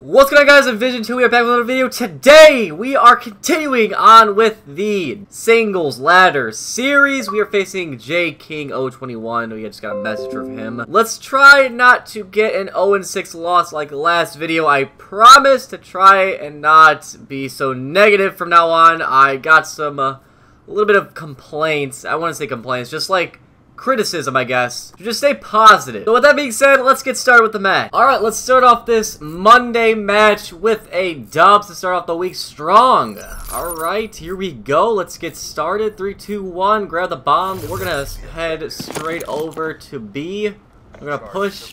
What's going on guys, Envision 2, we are back with another video. Today, we are continuing on with the Singles Ladder Series. We are facing J King 021. We just got a message from him. Let's try not to get an 0-6 loss like last video. I promise to try and not be so negative from now on. I got some, uh, a little bit of complaints. I want to say complaints, just like criticism, I guess. Just stay positive. So with that being said, let's get started with the match. Alright, let's start off this Monday match with a dub to start off the week strong. Alright, here we go. Let's get started. 3, 2, 1. Grab the bomb. We're gonna head straight over to B. We're gonna push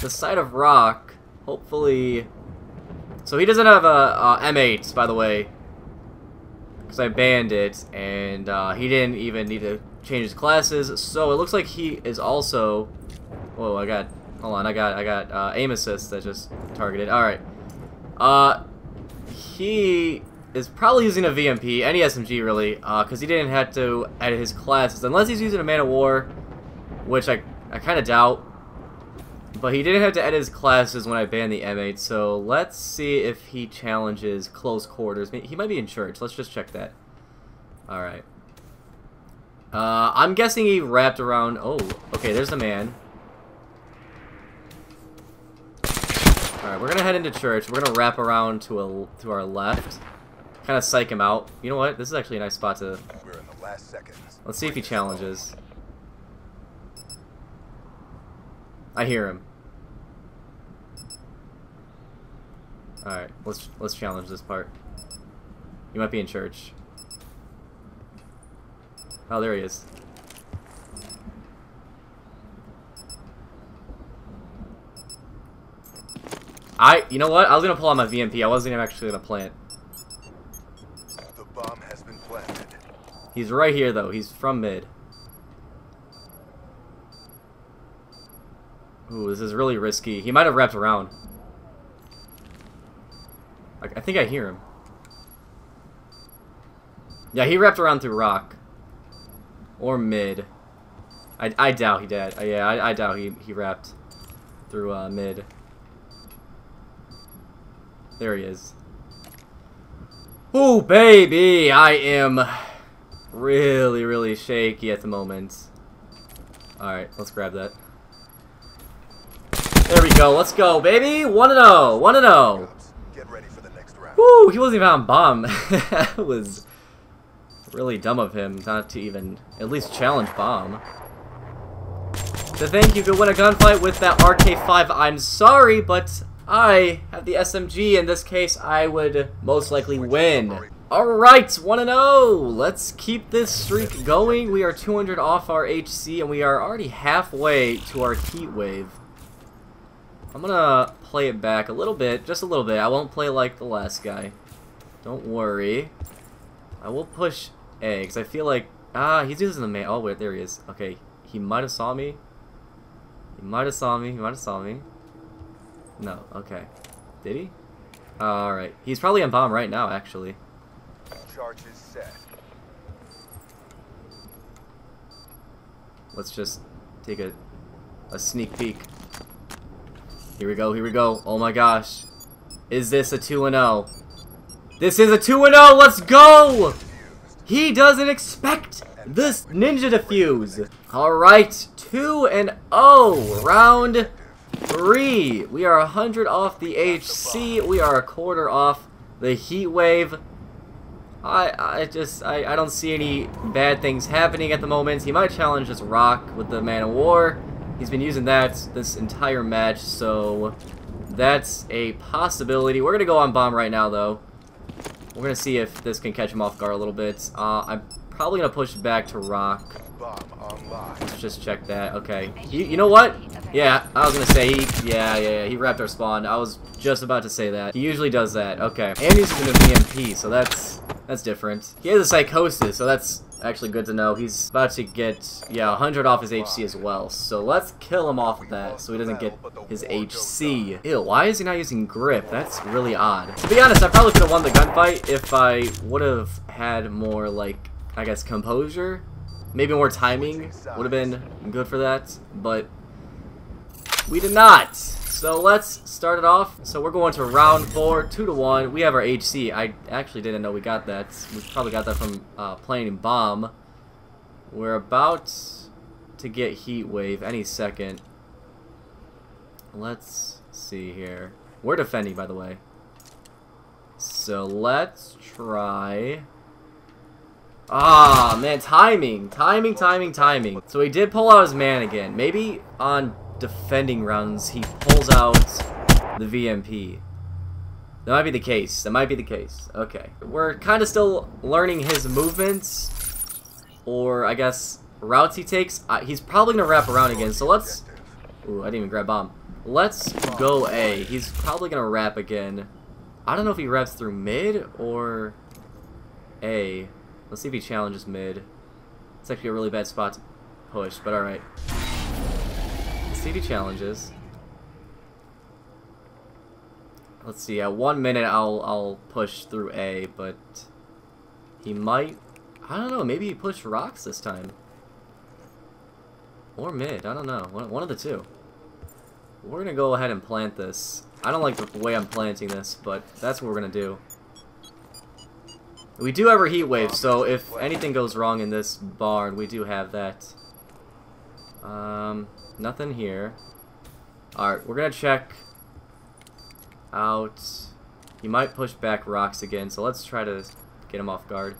the side of Rock. Hopefully... So he doesn't have a, a M8, by the way. Because I banned it, and uh, he didn't even need to change his classes. So it looks like he is also. Whoa! I got. Hold on. I got. I got uh, aim assist that just targeted. All right. Uh, he is probably using a VMP, any SMG really, uh, because he didn't have to edit his classes unless he's using a Man of War, which I I kind of doubt. But he didn't have to edit his classes when I banned the M8, so let's see if he challenges close quarters. He might be in church. Let's just check that. Alright. Uh, I'm guessing he wrapped around... Oh, okay, there's the man. Alright, we're gonna head into church. We're gonna wrap around to a to our left. Kind of psych him out. You know what? This is actually a nice spot to... Let's see if he challenges. I hear him. Alright, let's let's challenge this part. You might be in church. Oh, there he is. I, you know what? I was gonna pull out my VMP. I wasn't even actually gonna plant. The bomb has been planted. He's right here, though. He's from mid. Ooh, this is really risky. He might have wrapped around. I, I think I hear him. Yeah, he wrapped around through rock. Or mid. I, I doubt he did. Uh, yeah, I, I doubt he, he wrapped through uh, mid. There he is. Oh, baby! I am really, really shaky at the moment. Alright, let's grab that. There we go. Let's go, baby. 1 0. 1 0. Get ready for the next round. Woo! He wasn't even on bomb. that was really dumb of him not to even at least challenge bomb. To think you could win a gunfight with that RK5, I'm sorry, but I have the SMG. In this case, I would most likely win. Alright, 1-0! Let's keep this streak going. We are 200 off our HC, and we are already halfway to our heat wave. I'm gonna play it back a little bit, just a little bit. I won't play like the last guy. Don't worry. I will push A, because I feel like... Ah, he's using the main... Oh, wait, there he is. Okay, he might have saw me. He might have saw me. He might have saw me. No, okay. Did he? Alright. He's probably on bomb right now, actually. Charges set. Let's just take a, a sneak peek. Here we go, here we go. Oh my gosh. Is this a 2-0? This is a 2-0! Let's go! He doesn't expect this ninja defuse. Alright, 2 and 0, Round 3. We are 100 off the HC. We are a quarter off the heat wave. I I just I, I don't see any bad things happening at the moment. He might challenge this rock with the man of war. He's been using that this entire match, so that's a possibility. We're going to go on bomb right now, though. We're going to see if this can catch him off guard a little bit. Uh, I'm probably going to push back to rock. Let's just check that. Okay. You, you know what? Yeah, I was to say, he, yeah, yeah, yeah, he wrapped our spawn. I was just about to say that. He usually does that. Okay. And he's using a VMP, so that's that's different. He has a psychosis, so that's actually good to know. He's about to get, yeah, 100 off his HC as well. So let's kill him off of that so he doesn't get his HC. Ew, why is he not using grip? That's really odd. To be honest, I probably could have won the gunfight if I would have had more, like, I guess, composure. Maybe more timing would have been good for that, but We did not. So let's start it off. So we're going to round four, two to one. We have our HC. I actually didn't know we got that. We probably got that from uh, playing bomb. We're about to get heat wave any second. Let's see here. We're defending, by the way. So let's try. Ah, man, timing. Timing, timing, timing. So he did pull out his man again. Maybe on defending rounds, he pulls out the VMP. That might be the case. That might be the case. Okay. We're kind of still learning his movements. Or, I guess, routes he takes. He's probably going to wrap around again. So let's... Ooh, I didn't even grab bomb. Let's go A. He's probably going to wrap again. I don't know if he wraps through mid or A. Let's see if he challenges mid. It's actually a really bad spot to push, but alright. If challenges. Let's see, at one minute I'll I'll push through A, but he might I don't know, maybe he pushed rocks this time. Or mid, I don't know. One, one of the two. We're gonna go ahead and plant this. I don't like the way I'm planting this, but that's what we're gonna do. We do have our heat wave, so if anything goes wrong in this barn, we do have that. Um, nothing here. Alright, we're gonna check out. He might push back rocks again, so let's try to get him off guard.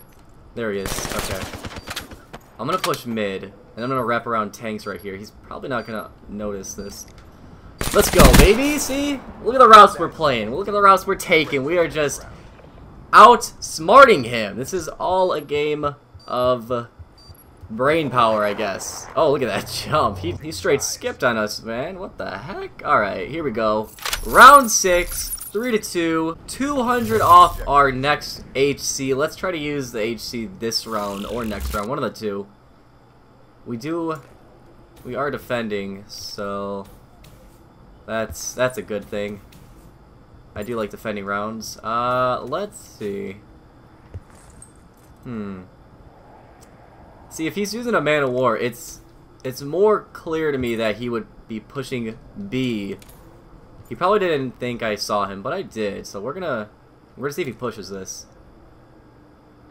There he is. Okay. I'm gonna push mid, and I'm gonna wrap around tanks right here. He's probably not gonna notice this. Let's go, baby! See? Look at the routes we're playing. Look at the routes we're taking. We are just outsmarting him. This is all a game of brain power, I guess. Oh, look at that jump. He, he straight skipped on us, man. What the heck? Alright, here we go. Round 6, 3 to 2, 200 off our next HC. Let's try to use the HC this round or next round, one of the two. We do, we are defending, so that's that's a good thing. I do like defending rounds. Uh, let's see. Hmm. See, if he's using a Man of War, it's it's more clear to me that he would be pushing B. He probably didn't think I saw him, but I did. So we're gonna we're gonna see if he pushes this.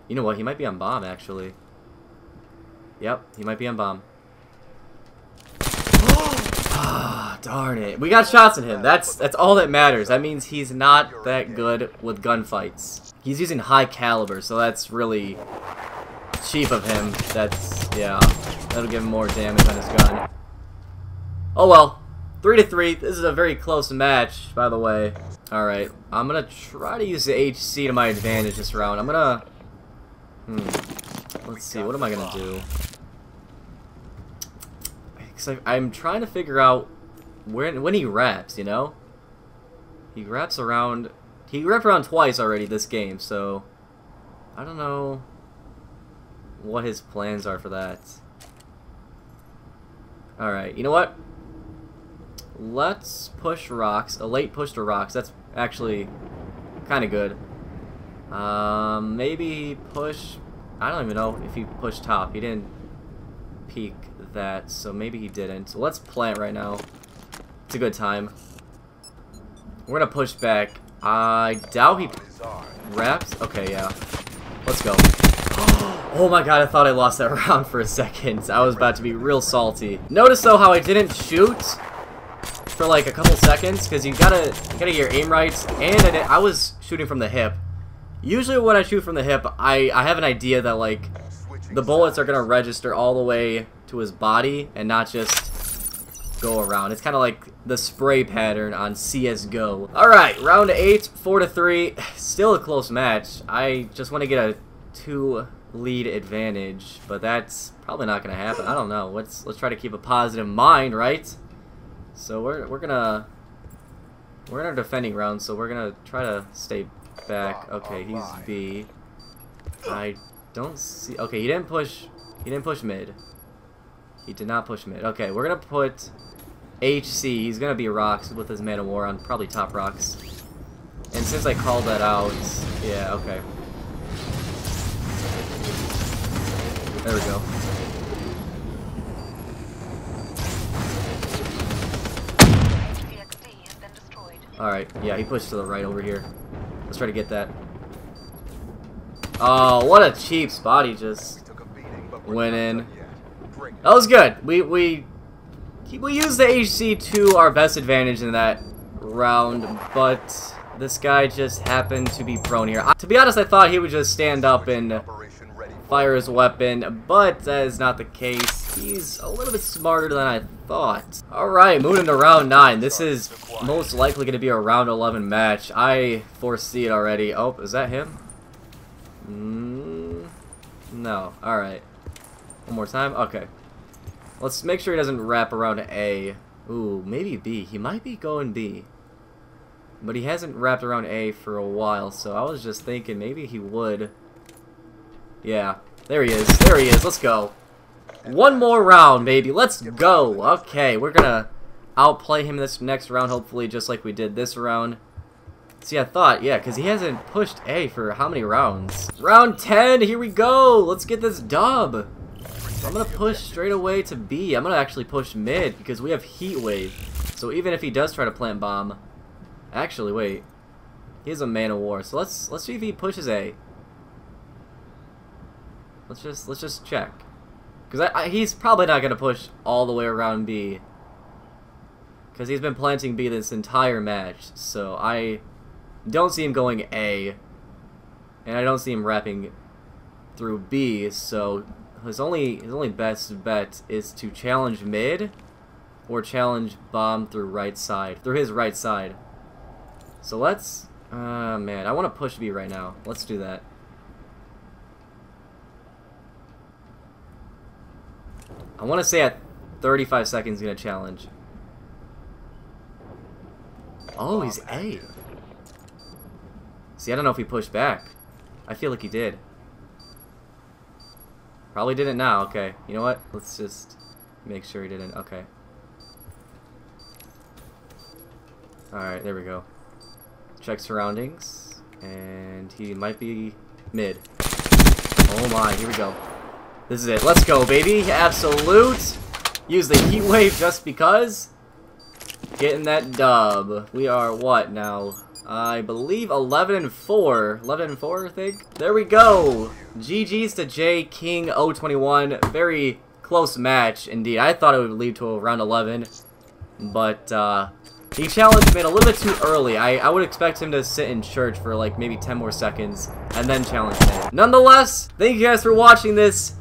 You know what? He might be on bomb actually. Yep, he might be on bomb. Ah, darn it. We got shots in him. That's that's all that matters. That means he's not that good with gunfights. He's using high caliber, so that's really cheap of him. That's, yeah, that'll give him more damage on his gun. Oh well. 3 to 3. This is a very close match, by the way. Alright, I'm gonna try to use the HC to my advantage this round. I'm gonna... Hmm. Let's see, what am I gonna do? Cause I, am trying to figure out when when he wraps, you know? He wraps around... He wrapped around twice already this game, so... I don't know what his plans are for that. Alright, you know what? Let's push rocks. A late push to rocks. That's actually kind of good. Um, maybe push... I don't even know if he pushed top. He didn't peek that, so maybe he didn't. So let's plant right now. It's a good time. We're gonna push back. I doubt he wraps. Okay, yeah. Let's go. Oh my god, I thought I lost that round for a second. I was about to be real salty. Notice though how I didn't shoot for like a couple seconds because you gotta you gotta get your aim right. And I, I was shooting from the hip. Usually when I shoot from the hip, I I have an idea that like the bullets are gonna register all the way to his body and not just go around. It's kind of like the spray pattern on CSGO. Alright, round 8, 4 to 3. Still a close match. I just want to get a 2 lead advantage, but that's probably not going to happen. I don't know. Let's let's try to keep a positive mind, right? So we're we're going to we're in our defending round, so we're going to try to stay back. Okay, he's B. I don't see Okay, he didn't push he didn't push mid. He did not push mid. Okay, we're going to put HC. He's going to be rocks with his Man of War on probably top rocks. And since I called that out, yeah, okay. There we go. Alright, yeah, he pushed to the right over here. Let's try to get that. Oh, what a cheap spot he just went in. That was good. We we we used the HC to our best advantage in that round, but this guy just happened to be prone here. I, to be honest, I thought he would just stand up and fire his weapon, but that is not the case. He's a little bit smarter than I thought. Alright, moving to round 9. This is most likely going to be a round 11 match. I foresee it already. Oh, is that him? Mm, no. Alright. One more time? Okay. Let's make sure he doesn't wrap around A. Ooh, maybe B. He might be going B. But he hasn't wrapped around A for a while, so I was just thinking maybe he would. Yeah. There he is. There he is. Let's go. One more round, baby. Let's go. Okay, we're gonna outplay him this next round, hopefully, just like we did this round. See, I thought, yeah, because he hasn't pushed A for how many rounds? Round 10, here we go! Let's get this dub! I'm gonna push straight away to B. I'm gonna actually push mid, because we have Heat Wave. So even if he does try to plant bomb... Actually, wait. He has a Man of War, so let's let's see if he pushes A. Let's just let's just check. Because he's probably not going to push all the way around B. Because he's been planting B this entire match. So I don't see him going A. And I don't see him wrapping through B. So his only his only best bet is to challenge mid or challenge bomb through right side. Through his right side. So let's... Uh, man, I want to push B right now. Let's do that. I want to say at 35 seconds going to challenge. Oh, he's oh, A. See, I don't know if he pushed back. I feel like he did. Probably didn't now. Okay. You know what? Let's just make sure he didn't. Okay. Alright, there we go. Check surroundings. And he might be mid. Oh my, here we go. This is it. Let's go, baby. Absolute. Use the heat wave just because. Getting that dub. We are what now? I believe 11 and 4. 11 and 4, I think. There we go. GG's to J King 021. Very close match indeed. I thought it would lead to around 11. But uh, he challenged me a little bit too early. I, I would expect him to sit in church for like maybe 10 more seconds and then challenge me. Nonetheless, thank you guys for watching this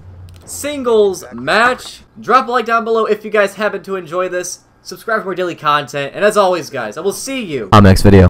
singles match. Drop a like down below if you guys happen to enjoy this. Subscribe for more daily content. And as always, guys, I will see you on the next video.